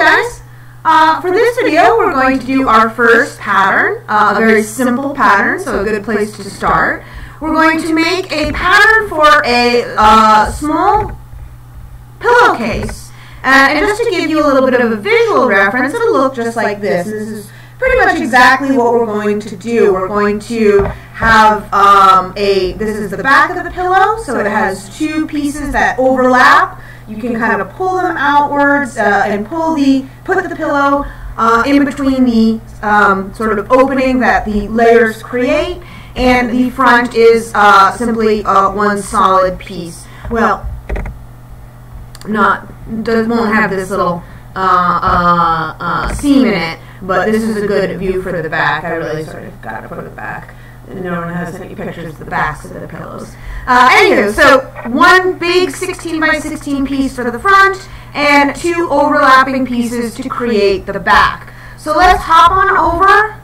guys. Uh, for this video, we're going to do our first pattern, uh, a very simple pattern, so a good place to start. We're going to make a pattern for a uh, small pillowcase. Uh, and just to give you a little bit of a visual reference, it'll look just like this. This is pretty much exactly what we're going to do. We're going to have um, a, this is the back of the pillow, so it has two pieces that overlap. You can kind of pull them outwards uh, and pull the, put the pillow uh, in between the um, sort of opening that the layers create, and the front is uh, simply uh, one solid piece. Well, not, does, won't have this little uh, uh, seam in it, but this is a good view for the back. I really sort of got to put it back no one has any pictures of the backs of the pillows. Uh, anywho, so one big 16 by 16 piece for the front and two overlapping pieces to create the back. So let's hop on over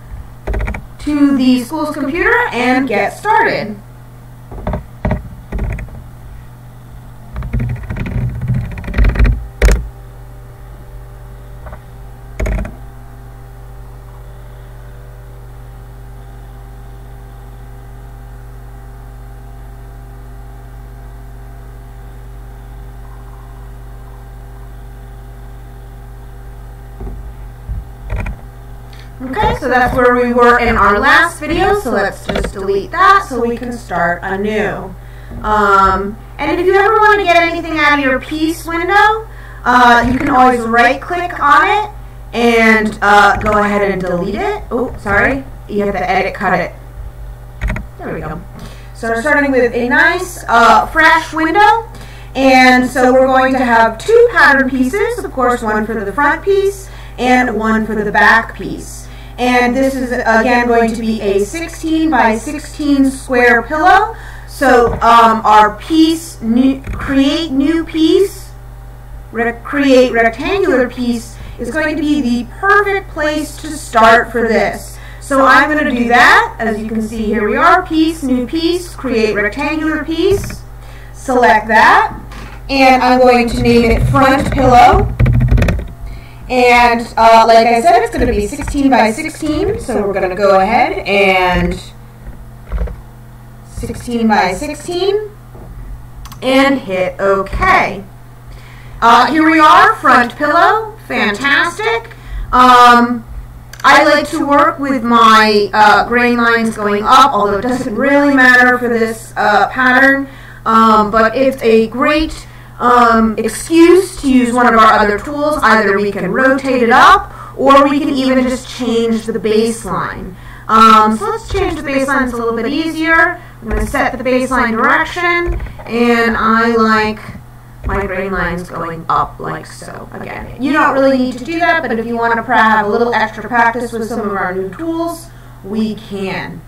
to the school's computer and get started. Okay, so that's where we were in our last video, so let's just delete that so we can start anew. Um, and if you ever want to get anything out of your piece window, uh, you can always right click on it and uh, go ahead and delete it. Oh, sorry, you have to edit cut it. There we go. So we're starting with a nice uh, fresh window. And so we're going to have two pattern pieces, of course, one for the front piece and one for the back piece. And this is again going to be a 16 by 16 square pillow. So um, our piece, new, create new piece, create rectangular piece is going to be the perfect place to start for this. So I'm going to do that. As you can see, here we are, piece, new piece, create rectangular piece. Select that. And I'm going to name it front pillow. And uh, like I said, it's going to be 16 by 16. So we're going to go ahead and 16 by 16 and hit OK. Uh, here we are, front pillow. Fantastic. Um, I like to work with my uh, grain lines going up, although it doesn't really matter for this uh, pattern. Um, but it's a great um, excuse to use one of our other tools. Either we can rotate it up or we can even just change the baseline. Um, so let's change the baseline. It's a little bit easier. I'm going to set the baseline direction and I like my grain lines going up like so. Again, you don't really need to do that, but if you want to have a little extra practice with some of our new tools, we can.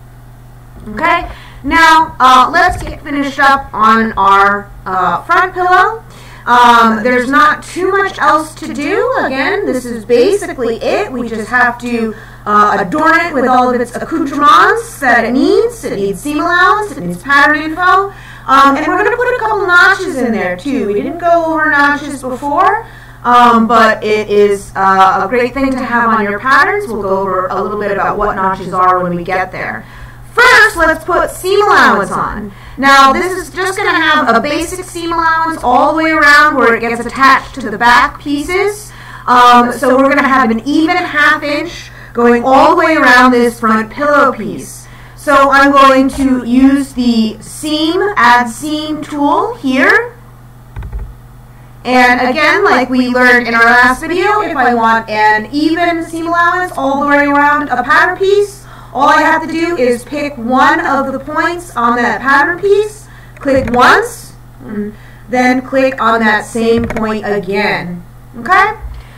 Okay? Now, uh, let's get finished up on our uh, front pillow. Um, there's not too much else to do. Again, this is basically it. We just have to uh, adorn it with all of its accoutrements that it needs. It needs seam allowance, it needs pattern info. Um, and we're going to put a couple notches in there too. We didn't go over notches before. Um, but it is uh, a great thing to have on your patterns. We'll go over a little bit about what notches are when we get there. First, let's put seam allowance on. Now, this is just going to have a basic seam allowance all the way around where it gets attached to the back pieces. Um, so we're going to have an even half inch going all the way around this front pillow piece. So I'm going to use the seam, add seam tool here. And again, like we learned in our last video, if I want an even seam allowance all the way around a pattern piece, all I have to do is pick one of the points on that pattern piece, click once, mm-hmm, then click on that same point again. Okay?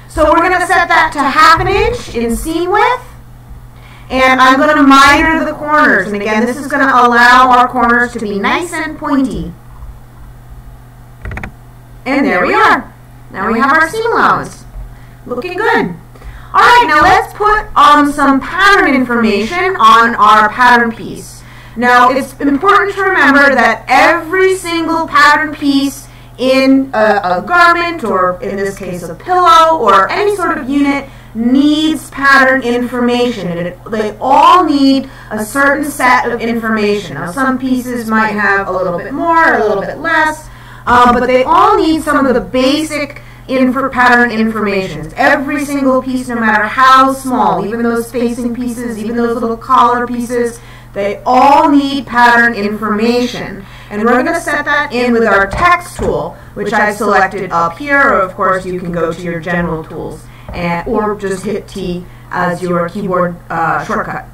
So we're going to set that to half an inch in seam width. And I'm going to miter the corners. And again, this is going to allow our corners to be nice and pointy. And there we are. Now we have our seam allowance. Looking good. All right, now let's put um, some pattern information on our pattern piece. Now, it's important to remember that every single pattern piece in a, a garment, or in this case, a pillow, or any sort of unit needs pattern information, it, they all need a certain set of information. Now, some pieces might have a little bit more, a little bit less, um, but they all need some of the basic info pattern information. Every single piece, no matter how small, even those facing pieces, even those little collar pieces, they all need pattern information. And we're going to set that in with our text tool, which I selected up here, or of course you can go to your general tools and, or just hit T as your keyboard uh, shortcut.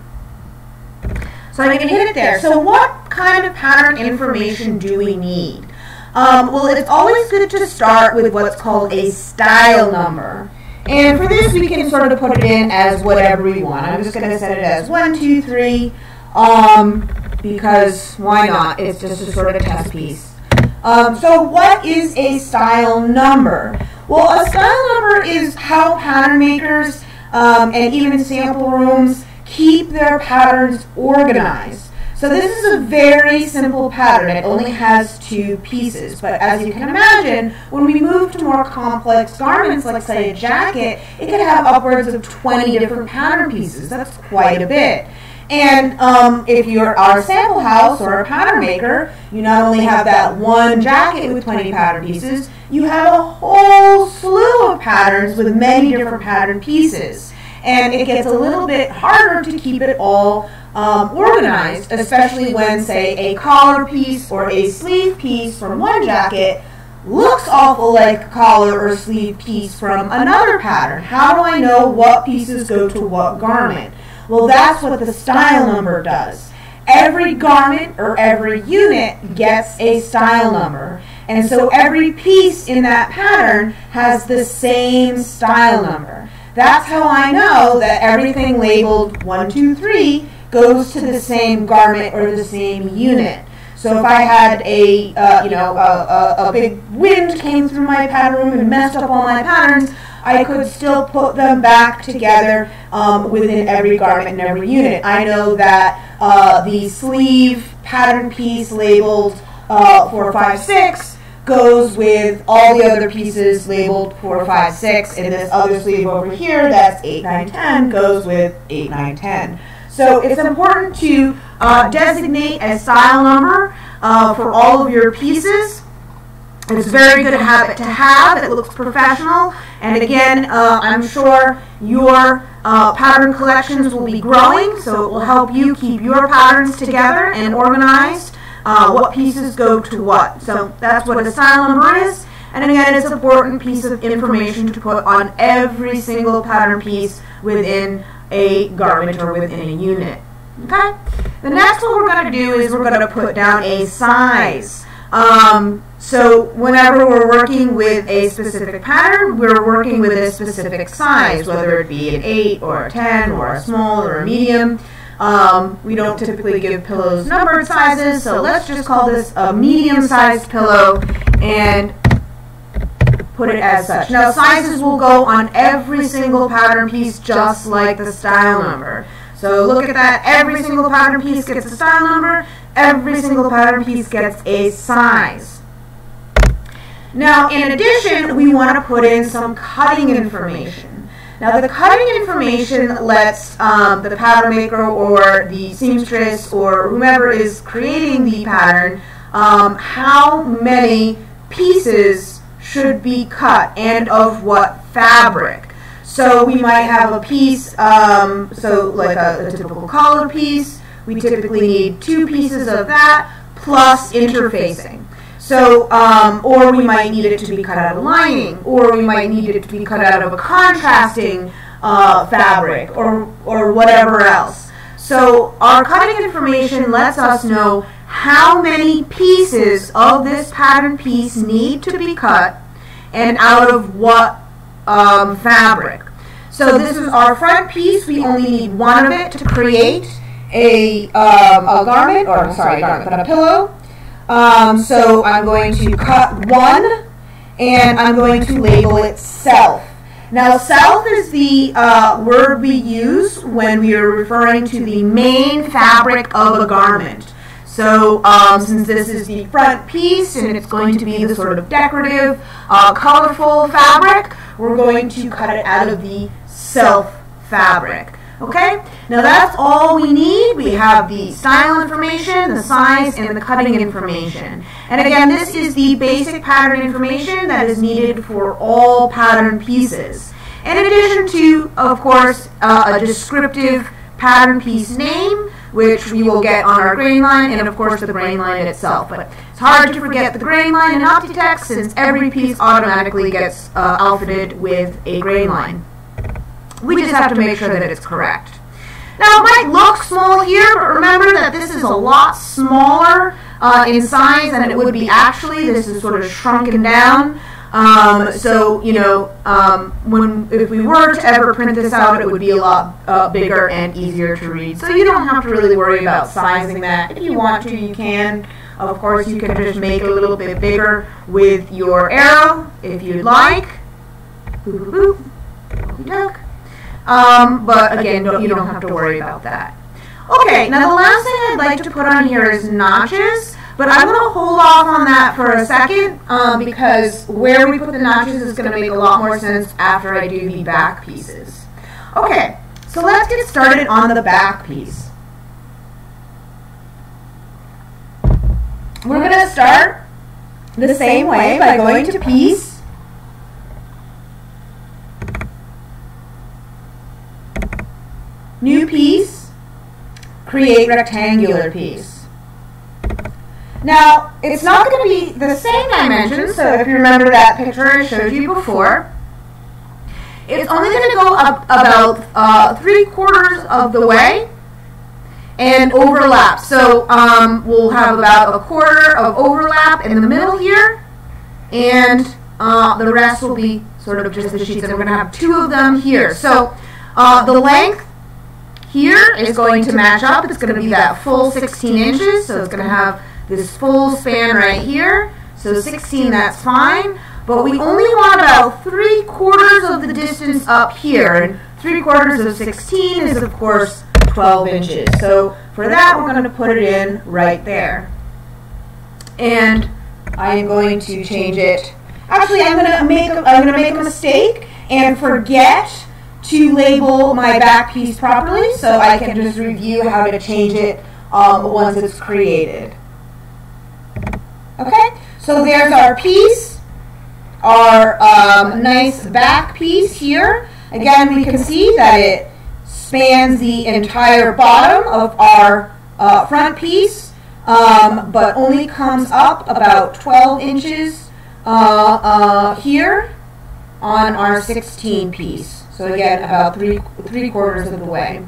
So I can hit it there. So what kind of pattern information do we need? Um, well, it's always good to start with what's called a style number. And for this, we can sort of put it in as whatever we want. I'm just going to set it as 1, 2, 3, um, because why not? It's just a sort of test piece. Um, so what is a style number? Well, a style number is how pattern makers um, and even sample rooms keep their patterns organized. So this is a very simple pattern. It only has two pieces. But as you can imagine, when we move to more complex garments, like say a jacket, it could have upwards of 20 different pattern pieces. That's quite a bit. And um, if you're our sample house or a pattern maker, you not only have that one jacket with 20 pattern pieces, you have a whole slew of patterns with many different pattern pieces. And it gets a little bit harder to keep it all um, organized, especially when, say, a collar piece or a sleeve piece from one jacket looks awful like a collar or sleeve piece from another pattern. How do I know what pieces go to what garment? Well, that's what the style number does. Every garment or every unit gets a style number. And so every piece in that pattern has the same style number. That's how I know that everything labeled 1, 2, 3 goes to the same garment or the same unit. So if I had a, uh, you know, a, a, a, big wind came through my pattern room and messed up all my patterns, I could still put them back together um, within every garment and every unit. I know that uh, the sleeve pattern piece labeled uh, 456 goes with all the other pieces labeled 456, and this other sleeve over here that's 8910 goes with 8910. So it's important to uh, designate a style number uh, for all of your pieces. It's very good habit to have. It looks professional. And again, uh, I'm sure your uh, pattern collections will be growing, so it will help you keep your patterns together and organized, uh, what pieces go to what. So that's what a style number is. And again, it's an important piece of information to put on every single pattern piece within a garment or within a unit. Okay? The next one we're going to do is we're going to put down a size. Um, so whenever we're working with a specific pattern, we're working with a specific size, whether it be an 8 or a 10 or a small or a medium. Um, we don't typically give pillows numbered sizes, so let's just call this a medium-sized pillow and put it as such. Now sizes will go on every single pattern piece just like the style number. So look at that, every single pattern piece gets a style number, every single pattern piece gets a size. Now, in addition, we want to put in some cutting information. Now, the cutting information lets um, the pattern maker or the seamstress or whomever is creating the pattern um, how many pieces should be cut and of what fabric. So we might have a piece, um, so like a, a typical collar piece, we typically need two pieces of that plus interfacing. So, um, or we might need it to be cut out of lining, or we might need it to be cut out of a contrasting uh, fabric, or, or whatever else. So our cutting information lets us know how many pieces of this pattern piece need to be cut and out of what um, fabric. So this is our front piece. We only need one of it to create a, um, a garment, or sorry, a garment, but a pillow. Um, so I'm going to cut one, and I'm going to label it self. Now, self is the uh, word we use when we are referring to the main fabric of a garment. So um, since this is the front piece and it's going to be the sort of decorative, uh, colorful fabric, we're going to cut it out of the self fabric. Okay, now that's all we need. We have the style information, the size, and the cutting information. And again, this is the basic pattern information that is needed for all pattern pieces. In addition to, of course, uh, a descriptive pattern piece name, which we will get on our grain line, and of course the grain line itself. But it's hard to forget the grain line in Optitex since every piece automatically gets uh, alphabeted with a grain line. We just have to make sure that it's correct. Now, it might look small here, but remember that this is a lot smaller uh, in size than it would be actually. This is sort of shrunken down. Um, so, you know, um, when if we were to ever print this out, it would be a lot uh, bigger and easier to read. So you don't have to really worry about sizing that. If you want to, you can. Of course, you can just make it a little bit bigger with your arrow if you'd like. Um, but again, don't, you don't have to worry about that. Okay, now the last thing I'd like to put on here is notches, but I'm going to hold off on that for a second um, because where we put the notches is going to make a lot more sense after I do the back pieces. Okay, so let's get started on the back piece. We're going to start the same way by going to piece, new piece, create rectangular piece. Now, it's not going to be the same dimensions, so if you remember that picture I showed you before, it's only going to go up about uh, three quarters of the way and overlap. So um, we'll have about a quarter of overlap in the middle here, and uh, the rest will be sort of just the sheets, and we're going to have two of them here. So uh, the length here is going to match up. It's going to be that full 16 inches, so it's going to have this full span right here. So 16, that's fine. But we only want about three quarters of the distance up here. And three quarters of 16 is, of course, 12 inches. So for that, we're going to put it in right there. And I am going to change it. Actually, I'm going to make a, I'm going to make a mistake and forget to label my back piece properly so I can just review how to change it um, once it's created. Okay, so there's our piece, our um, nice back piece here. Again, we can see that it spans the entire bottom of our uh, front piece, um, but only comes up about 12 inches uh, uh, here on our 16 piece. So again, about three, three quarters of the way.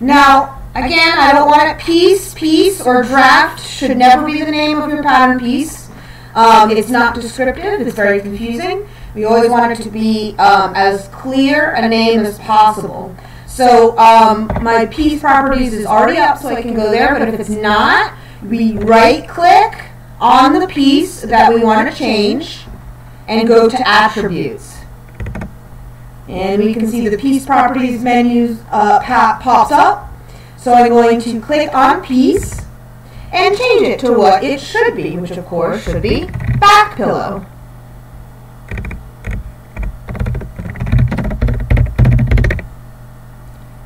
Now, again, I don't want it piece, piece, or draft should never be the name of your pattern piece. Um, it's not descriptive, it's very confusing. We always want it to be um, as clear a name as possible. So um, my piece properties is already up, so I can go there, but if it's not, we right click on the piece that we want to change and go to attributes. And we can see the piece properties menu uh, pops up. So I'm going to click on piece and change it to what it should be, which of course should be back pillow.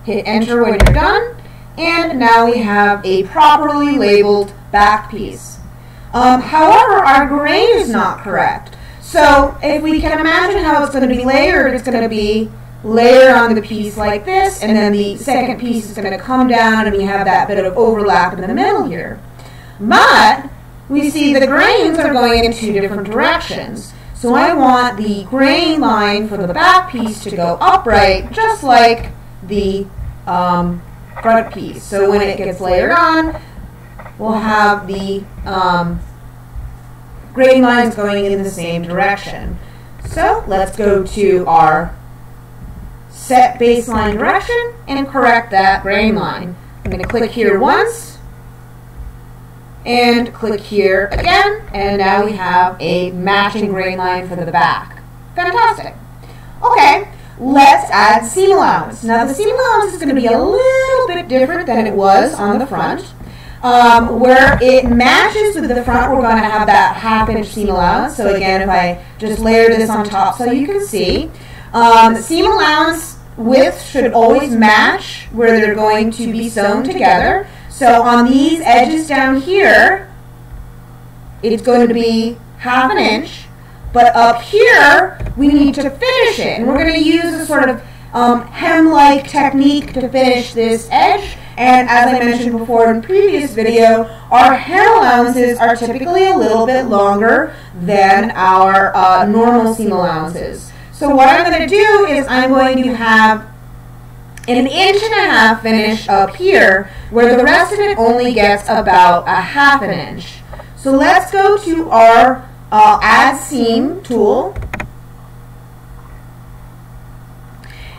Hit enter when you're done, and now we have a properly labeled back piece. Um, however, our grain is not correct. So if we can imagine how it's going to be layered, it's going to be layered onto the piece like this, and then the second piece is going to come down, and we have that bit of overlap in the middle here. But we see the grains are going in two different directions. So I want the grain line for the back piece to go upright, just like the um, front piece. So when it gets layered on, we'll have the um, grain lines going in the same direction. So let's go to our set baseline direction and correct that grain line. I'm going to click here once and click here again and now we have a matching grain line for the back. Fantastic. Okay, let's add seam allowance. Now the seam allowance is going to be a little bit different than it was on the front. Um, where it matches with the front, we're going to have that half inch seam allowance. So again, if I just layer this on top so you can see, um, seam allowance width should always match where they're going to be sewn together. So on these edges down here, it's going to be half an inch, but up here, we need to finish it. And we're going to use a sort of um, hem-like technique to finish this edge. And as I mentioned before in previous video, our hem allowances are typically a little bit longer than our uh, normal seam allowances. So what I'm going to do is I'm going to have an inch and a half finish up here, where the rest of it only gets about a half an inch. So let's go to our uh, add seam tool.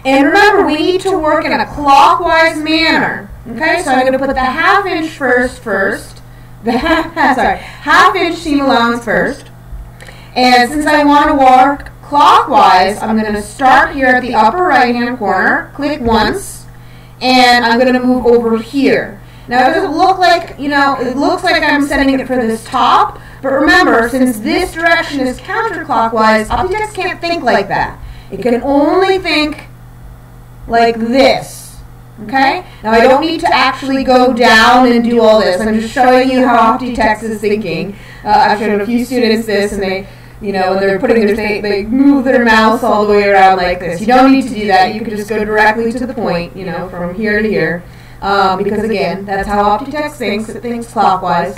And remember, we need to work in a clockwise manner. Okay, so I'm going to put the half inch first first. The half, sorry, half inch seam allowance first. And since I want to work clockwise, I'm going to start here at the upper right hand corner, click once, and I'm going to move over here. Now it doesn't look like, you know, it looks like I'm setting it for this top, but remember, since this direction is counterclockwise, Optitex can't think like that. It can only think like this. Okay? Now I don't need to actually go down and do all this. I'm just showing you how Optitex is thinking. Uh, I've shown a few students this and they, you know, when they're putting their, they, they move their mouse all the way around like this. You don't need to do that. You can just go directly to the point, you know, from here to here. Um, because again, that's how Optitex thinks. It thinks clockwise.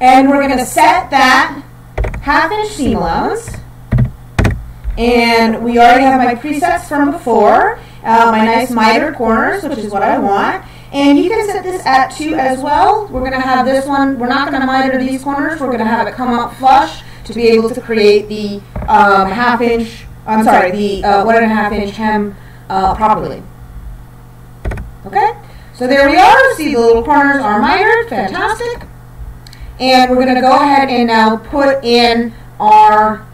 And we're going to set that half inch seam allowance. And we already have my presets from before, uh, my nice mitered corners, which is what I want. And you can set this at 2 as well. We're going to have this one, we're not going to miter these corners, we're going to have it come up flush to be able to create the um, half inch, I'm sorry, the uh, one and a half inch hem uh, properly. Okay, so there we are. See the little corners are mitered, fantastic. And we're going to go ahead and now put in our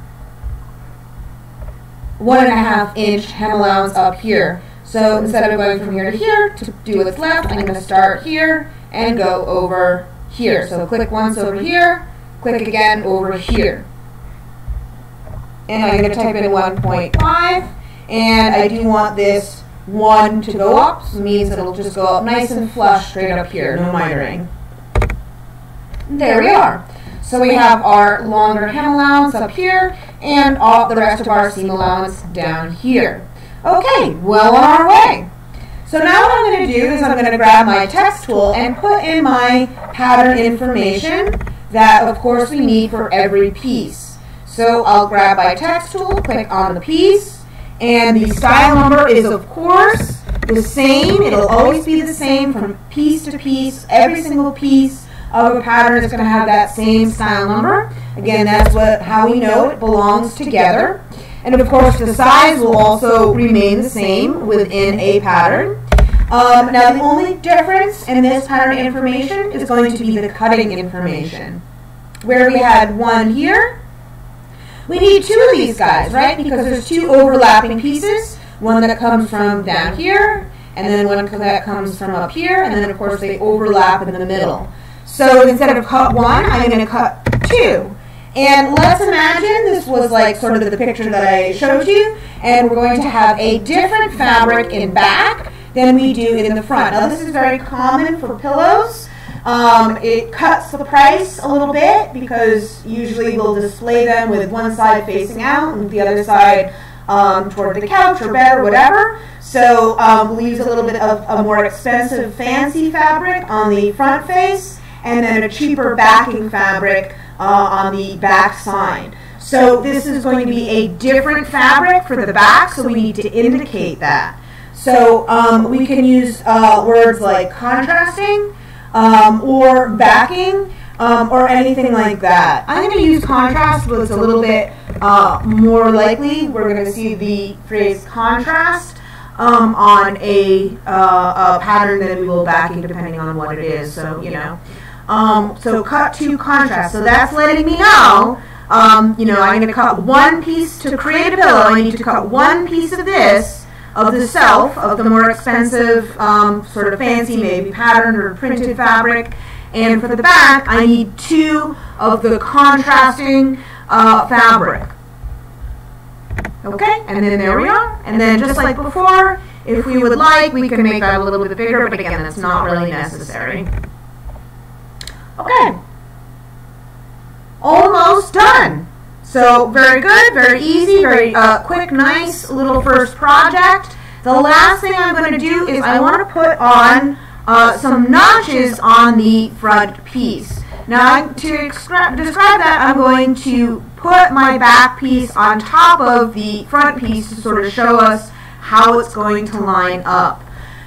one and a half inch hem allowance up here. So instead of going from here to here to do what's left, I'm going to start here and go over here. So click once over here, click again over here. And I'm going to type in 1.5, and I do want this 1 to go up, so means it'll just go up nice and flush straight up here, no mitering. There we are. So we have our longer hem allowance up here and all the rest of our seam allowance down here. Okay, well on our way. So now what I'm going to do is I'm going to grab my text tool and put in my pattern information that of course we need for every piece. So I'll grab my text tool, click on the piece, and the style number is of course the same. It'll always be the same from piece to piece, every single piece of a pattern is going to have that same style number. Again, that's what how we know it belongs together. And of course, the size will also remain the same within a pattern. Um, now, the only difference in this pattern information is going to be the cutting information. Where we had one here, we need two of these guys, right? Because there's two overlapping pieces. One that comes from down here, and then one that comes from up here, and then of course they overlap in the middle. So instead of cut one, I'm going to cut two. And let's imagine this was like sort of the picture that I showed you, and we're going to have a different fabric in back than we do in the front. Now this is very common for pillows. Um, it cuts the price a little bit because usually we'll display them with one side facing out and the other side um, toward the couch or bed or whatever. So um, we'll use a little bit of a more expensive fancy fabric on the front face and then a cheaper backing fabric uh, on the back side. So this is going to be a different fabric for the back, so we need to indicate that. So um, we can use uh, words like contrasting um, or backing um, or anything like that. I'm going to use contrast, but it's a little bit uh, more likely. We're going to see the phrase contrast um, on a, uh, a pattern that we will backing depending on what it is. So, you know. Um, so cut to contrast. So that's letting me know, um, you know, I'm going to cut one piece to create a pillow. I need to cut one piece of this of the self, of the more expensive, um, sort of fancy, maybe patterned or printed fabric. And for the back, I need two of the contrasting uh, fabric. Okay, and then there we are. And then just like before, if we would like, we can make that a little bit bigger, but again, that's not really necessary. Okay. Almost done. So very good, very easy, very uh, quick, nice little first project. The last thing I'm going to do is I want to put on uh, some notches on the front piece. Now to describe that, I'm going to put my back piece on top of the front piece to sort of show us how it's going to line up.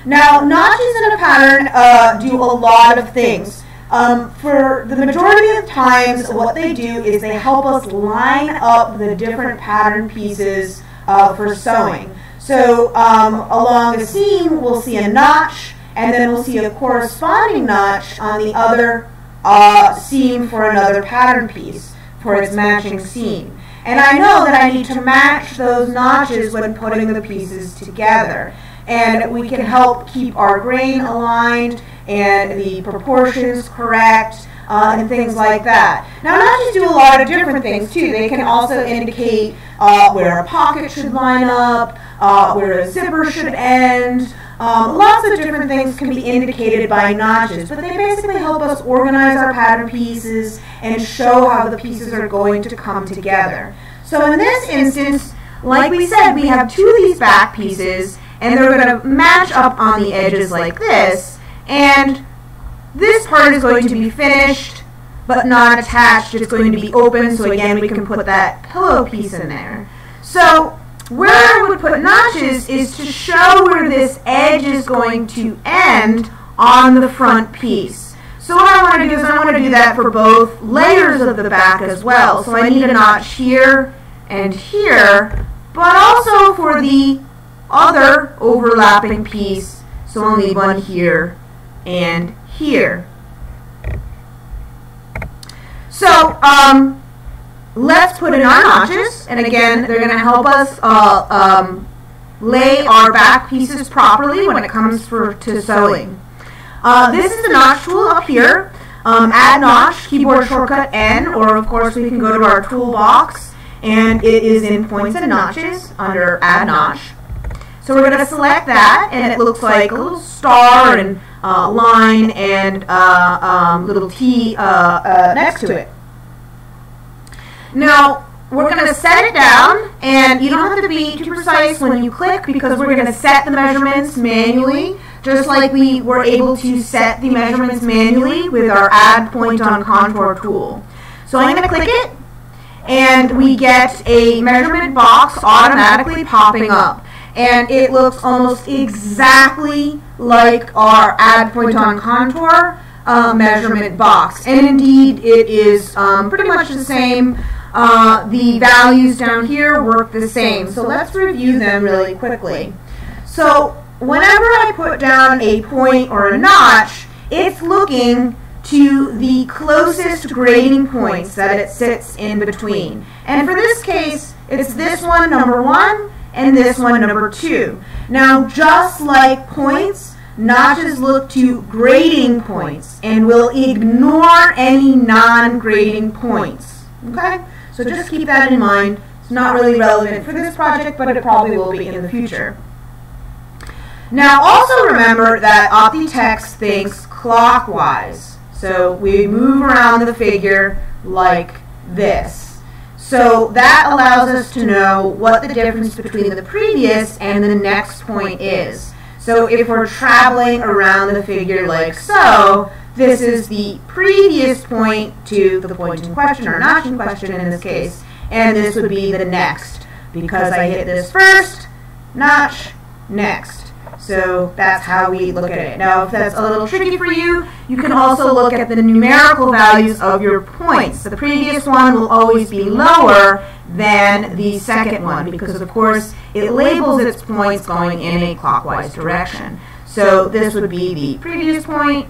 Now, notches in a pattern uh, do a lot of things. Um, for the majority of times, what they do is they help us line up the different pattern pieces uh, for sewing. So um, along the seam, we'll see a notch, and then we'll see a corresponding notch on the other uh, seam for another pattern piece for its matching seam. And I know that I need to match those notches when putting the pieces together. And we can help keep our grain aligned and the proportions correct uh, and things like that. Now notches do a lot of different things too. They can also indicate uh, where a pocket should line up, uh, where a zipper should end, um, lots of different things can be indicated by notches, but they basically help us organize our pattern pieces and show how the pieces are going to come together. So in this instance, like we said, we have two of these back pieces, and they're going to match up on the edges like this, and this part is going to be finished, but not attached. It's going to be open, so again, we can put that pillow piece in there. So where I would put notches is to show where this edge is going to end on the front piece. So what I want to do is I want to do that for both layers of the back as well. So I need a notch here and here, but also for the other overlapping piece. So I'll one here and here. So, um, let's put in our notches, and again, they're going to help us uh, um, lay our back pieces properly when it comes for to sewing. Uh, this is the notch tool up here. Um, add notch, keyboard shortcut N, or of course we can go to our toolbox, and it is in points and notches under add notch. So we're going to select that, and it looks like a little star and uh, line and uh, um, little T uh, uh, next to it. Now, we're going to set it down, and you don't have to be too precise when you click because we're going to set the measurements manually, just like we were able to set the measurements manually with our Add Point on Contour tool. So I'm going to click it, and we get a measurement box automatically popping up. And it looks almost exactly like our Add Point on Contour uh, measurement box. And indeed, it is um, pretty much the same uh, the values down here work the same. So let's review them really quickly. So whenever I put down a point or a notch, it's looking to the closest grading points that it sits in between. And for this case, it's this one, number one, and this one, number two. Now, just like points, notches look to grading points and will ignore any non-grading points. Okay? So just keep that in mind. It's not really relevant for this project, but it probably will be in the future. Now also remember that Optitex thinks clockwise. So we move around the figure like this. So that allows us to know what the difference between the previous and the next point is. So if we're traveling around the figure like so, this is the previous point to the point in question, or notch in question in this case, and this would be the next, because I hit this first, notch, next. So that's how we look at it. Now, if that's a little tricky for you, you can also look at the numerical values of your points. The previous one will always be lower than the second one because, of course, it labels its points going in a clockwise direction. So this would be the previous point,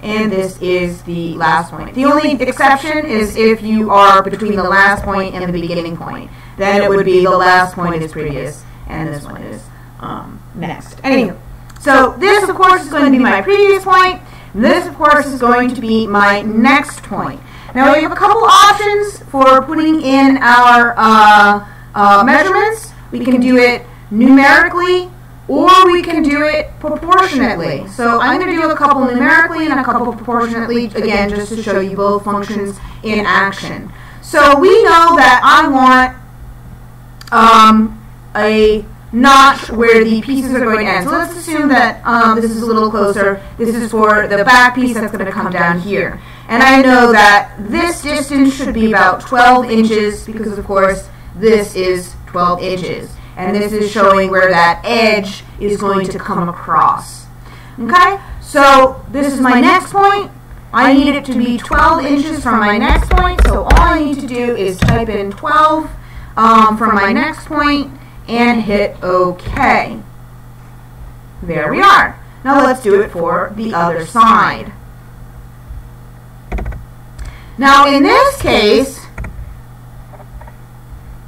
and this is the last point. The only exception is if you are between the last point and the beginning point. Then it would be the last point is previous, and this one is um, next. Anyway, so this, of course, is going to be my previous point. This, of course, is going to be my next point. Now, we have a couple options for putting in our uh, uh, measurements. We can do it numerically or we can do it proportionately. So I'm going to do a couple numerically and a couple proportionately, again, just to show you both functions in action. So we know that I want um, a notch where the pieces are going to end. So let's assume that um, this is a little closer. This is for the back piece that's going to come down here. And I know that this distance should be about 12 inches because, of course, this is 12 inches. And this is showing where that edge is going to come across. Okay, so this is my next point. I need it to be 12 inches from my next point, so all I need to do is type in 12 um, from my next point and hit OK. There we are. Now let's do it for the other side. Now in this case,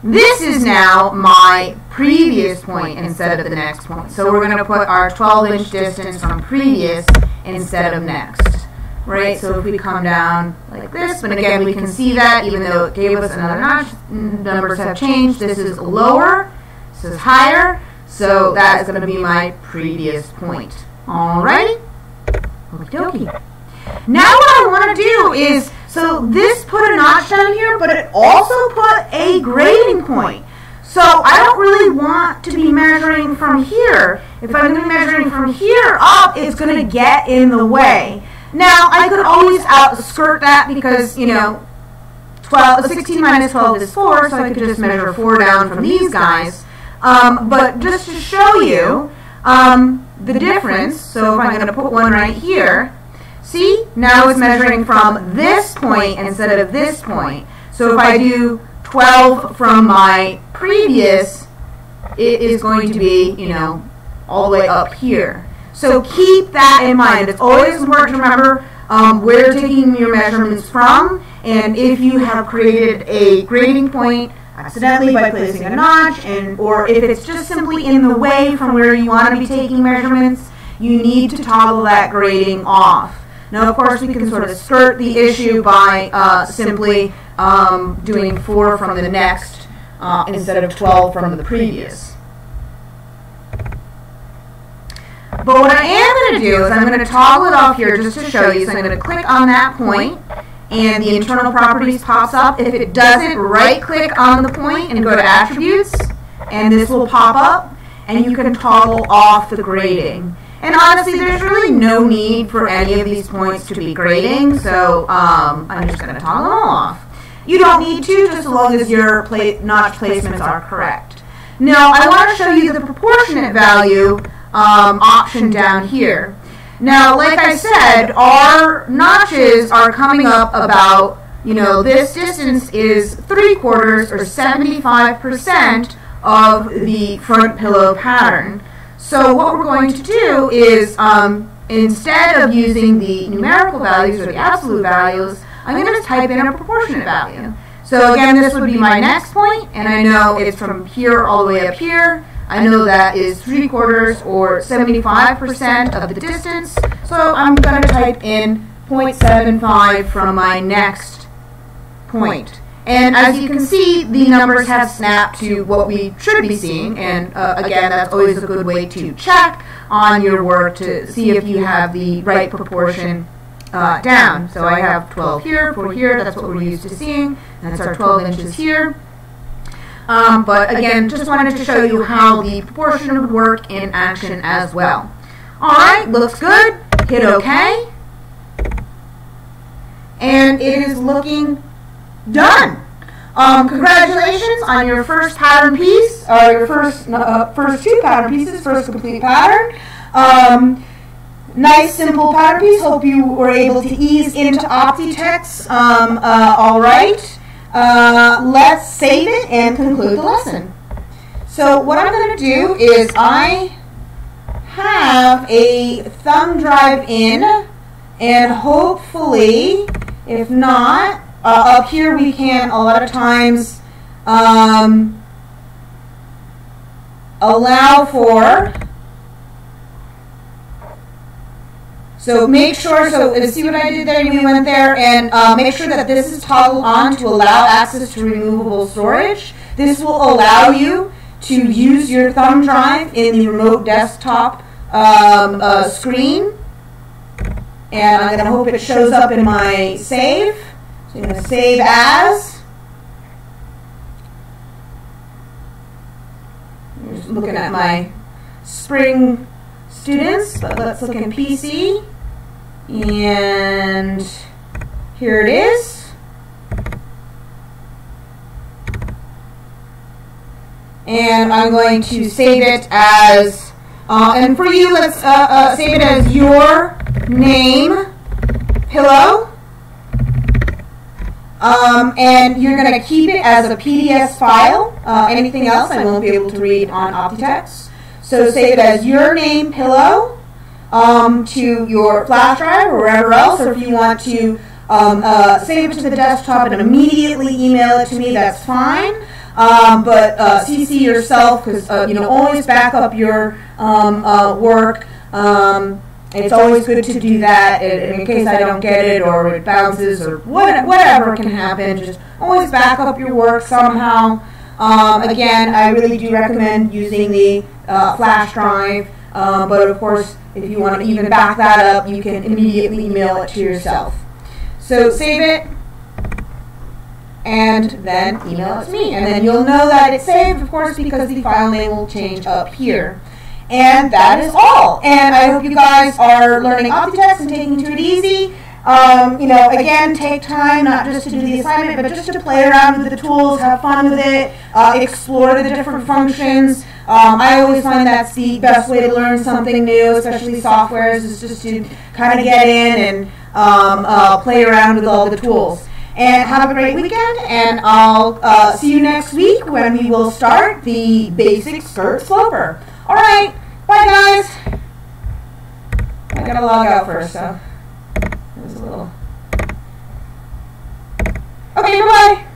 this is now my previous point instead of the next point. So we're going to put our 12 inch distance from previous instead of next. Right, so if we come down like this, but again we can see that even though it gave us another notch, numbers have changed. This is lower, is higher, so that is going to be my previous point. Alrighty? Okie dokie. Now what I want to do is, so this put a notch down here, but it also put a grading point. So I don't really want to be measuring from here. If I'm going to be measuring from here up, it's going to get in the way. Now, I could always outskirt that because, you know, 12, 16 minus 12 is 4, so I could just measure 4 down from these guys. Um, but just to show you um, the difference, so if I'm going to put one right here, see, now it's measuring from this point instead of this point. So if I do 12 from my previous, it is going to be, you know, all the way up here. So keep that in mind. It's always important to remember um, where you're taking your measurements from, and if you have created a grading point accidentally by placing a notch, and or if it's just simply in the way from where you want to be taking measurements, you need to toggle that grading off. Now, of course, we can sort of skirt the issue by uh, simply um, doing 4 from the next uh, instead of 12 from the previous. But what I am going to do is I'm going to toggle it off here just to show you. So I'm going to click on that point and the internal properties pops up. If it doesn't, right click on the point and go to attributes and this will pop up and you can toggle off the grading. And honestly, there's really no need for any of these points to be grading, so um, I'm just going to toggle them off. You don't need to, just as long as your pla notch placements are correct. Now, I want to show you the proportionate value um, option down here. Now, like I said, our notches are coming up about, you know, this distance is 3 quarters or 75% of the front pillow pattern. So what we're going to do is, um, instead of using the numerical values or the absolute values, I'm going to type in a proportionate value. So again, this would be my next point, and I know it's from here all the way up here. I know that is 3 quarters or 75% of the distance. So I'm going to type in 0.75 from my next point. And as you can see, the numbers have snapped to what we should be seeing. And uh, again, that's always a good way to check on your work to see if you have the right proportion uh, down. So I have 12 here, 4 here, that's what we're used to seeing. That's our 12 inches here. Um, but again, just wanted to show you how the proportion would work in action as well. Alright, looks good. Hit OK. And it is looking done. Um, congratulations on your first pattern piece, or your first uh, first two pattern pieces, first complete pattern. Um, nice, simple pattern piece. Hope you were able to ease into Optitex um, uh, all right. Uh, let's save it and conclude the lesson. So what I'm going to do is I have a thumb drive in, and hopefully, if not, uh, up here we can a lot of times um, allow for So make sure, so see what I did there? We went there and uh, make sure that this is toggled on to allow access to removable storage. This will allow you to use your thumb drive in the remote desktop um, uh, screen. And I'm going to hope it shows up in my save. So I'm going to save as. Looking at my spring students, but let's look in PC. And here it is. And I'm going to save it as, uh, and for you, let's uh, uh, save it as your name, pillow. Um, and you're going to keep it as a PDF file. Uh, anything else I won't be able to read on Optitex. So save it as your name, pillow um, to your flash drive or wherever else, or if you want to um, uh, save it to the desktop and immediately email it to me, that's fine. Um, but uh, CC yourself because uh, you know always back up your um, uh, work. Um, it's always good to do that in, in, case I don't get it or it bounces or what, whatever can happen. Just always back up your work somehow. Um, again, I really do recommend using the uh, flash drive, um, but of course if you want to even back that up, you can immediately email it to yourself. So save it and then email it to me. And then you'll know that it's saved, of course, because the file name will change up here. And that is all. And I hope you guys are learning Optitex and taking to it easy. Um, you know, again, take time not just to do the assignment, but just to play around with the tools, have fun with it, uh, explore the different functions. Um, I always find that's the best way to learn something new, especially softwares, is just to kind of get in and um, uh, play around with all the tools. And have a great weekend, and I'll uh, see you next week when we will start the basic skirt sloper. All right, bye guys. I gotta log out first, so there's a little. Okay, bye.